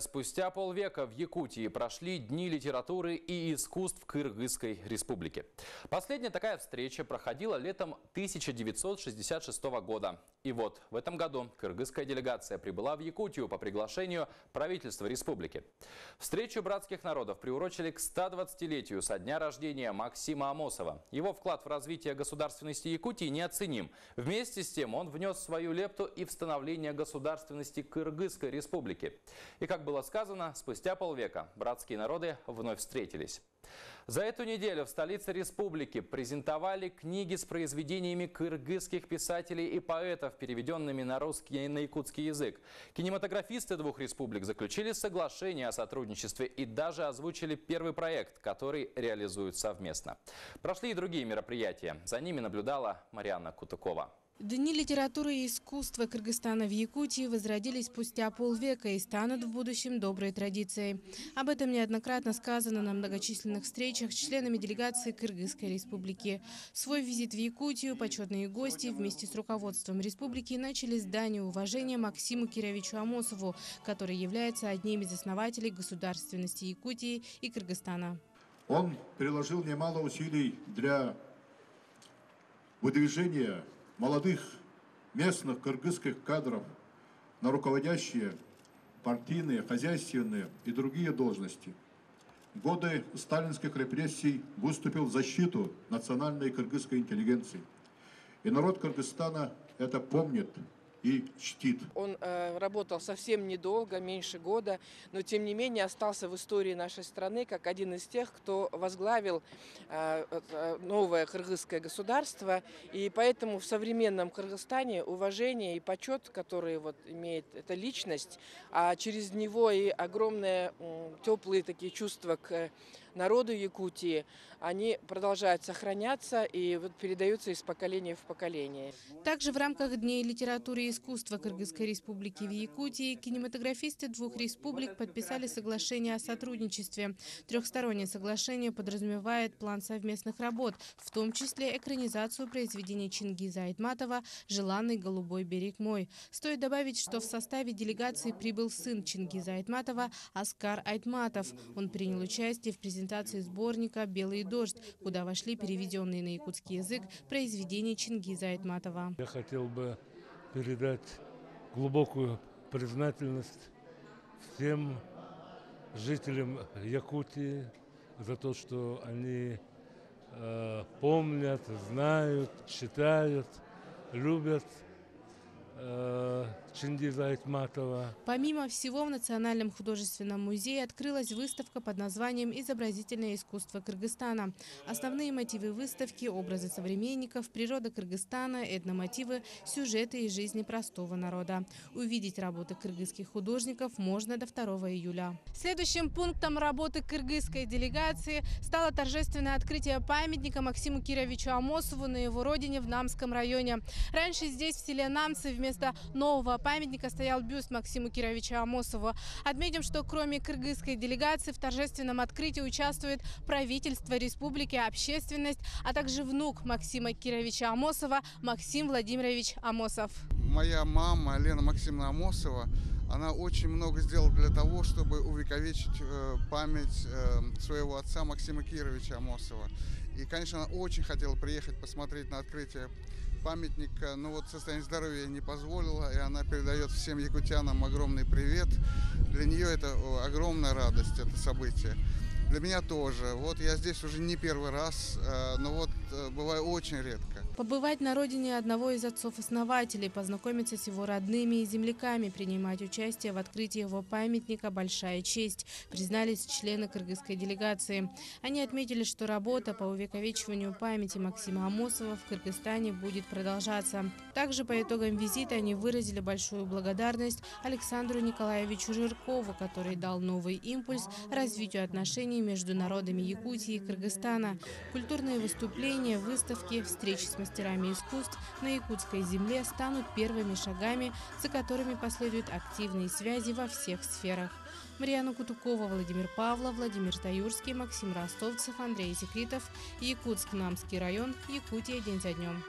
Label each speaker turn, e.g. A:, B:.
A: Спустя полвека в Якутии прошли Дни литературы и искусств Кыргызской республики. Последняя такая встреча проходила летом 1966 года. И вот в этом году кыргызская делегация прибыла в Якутию по приглашению правительства республики. Встречу братских народов приурочили к 120-летию со дня рождения Максима Амосова. Его вклад в развитие государственности Якутии неоценим. Вместе с тем он внес свою лепту и в становление государственности Кыргызской республики. И как было сказано, спустя полвека братские народы вновь встретились. За эту неделю в столице республики презентовали книги с произведениями кыргызских писателей и поэтов, переведенными на русский и на якутский язык. Кинематографисты двух республик заключили соглашение о сотрудничестве и даже озвучили первый проект, который реализуют совместно. Прошли и другие мероприятия. За ними наблюдала Марианна Кутукова.
B: Дни литературы и искусства Кыргызстана в Якутии возродились спустя полвека и станут в будущем доброй традицией. Об этом неоднократно сказано на многочисленных встречах с членами делегации Кыргызской республики. Свой визит в Якутию почетные гости вместе с руководством республики начали с дани уважения Максиму Кировичу Амосову, который является одним из основателей государственности Якутии и Кыргызстана.
C: Он приложил немало усилий для выдвижения молодых местных кыргызских кадров на руководящие партийные, хозяйственные и другие должности. В годы сталинских репрессий выступил в защиту национальной кыргызской интеллигенции. И народ Кыргызстана это помнит и чтит.
D: Он э, работал совсем недолго, меньше года, но тем не менее остался в истории нашей страны как один из тех, кто возглавил э, э, новое кыргызское государство. И поэтому в современном Кыргызстане уважение и почет, который вот имеет эта личность, а через него и огромные э, теплые такие чувства к народу Якутии, они продолжают сохраняться и вот передаются из поколения в поколение.
B: Также в рамках Дней литературы и искусства Кыргызской республики в Якутии кинематографисты двух республик подписали соглашение о сотрудничестве. Трехстороннее соглашение подразумевает план совместных работ, в том числе экранизацию произведения Чингиза Айтматова «Желанный голубой берег мой». Стоит добавить, что в составе делегации прибыл сын Чингиза Айтматова Аскар Айтматов. Он принял участие в презентации сборника «Белый дождь», куда вошли переведенные на якутский язык произведения Чингиза Айтматова.
E: Я хотел бы передать глубокую признательность всем жителям Якутии за то, что они э, помнят, знают, читают, любят Чингиза Айтматова.
B: Помимо всего, в Национальном художественном музее открылась выставка под названием «Изобразительное искусство Кыргызстана». Основные мотивы выставки – образы современников, природа Кыргызстана, этномотивы, сюжеты из жизни простого народа. Увидеть работы кыргызских художников можно до 2 июля. Следующим пунктом работы кыргызской делегации стало торжественное открытие памятника Максиму Кировичу Амосову на его родине в Намском районе. Раньше здесь, в селе Намцы, вместо нового памятника стоял бюст Максиму Кировичу Амосову. Отметим, что кроме кыргызской делегации в торжественном открытии участвует правительство республики, общественность, а также внук Максима Кировича Амосова Максим Владимирович Амосов.
F: Моя мама Лена Максимовна Амосова, она очень много сделала для того, чтобы увековечить э, память э, своего отца Максима Кировича Амосова. И, конечно, она очень хотела приехать посмотреть на открытие памятника, но вот состояние здоровья не позволило, и она передает всем якутянам огромный привет. Для нее это огромная радость, это событие. Для меня тоже. Вот я здесь уже не первый раз, э, но вот э, бываю очень редко.
B: Побывать на родине одного из отцов-основателей, познакомиться с его родными и земляками, принимать участие в открытии его памятника – большая честь, признались члены кыргызской делегации. Они отметили, что работа по увековечиванию памяти Максима Амосова в Кыргызстане будет продолжаться. Также по итогам визита они выразили большую благодарность Александру Николаевичу Жиркову, который дал новый импульс развитию отношений между народами Якутии и Кыргызстана, культурные выступления, выставки, встречи с мастерами искусств на якутской земле станут первыми шагами, за которыми последуют активные связи во всех сферах. Марьяна Кутукова, Владимир Павлов, Владимир Таюрский, Максим Ростовцев, Андрей Секритов, Якутск-Намский район, Якутия день за днем.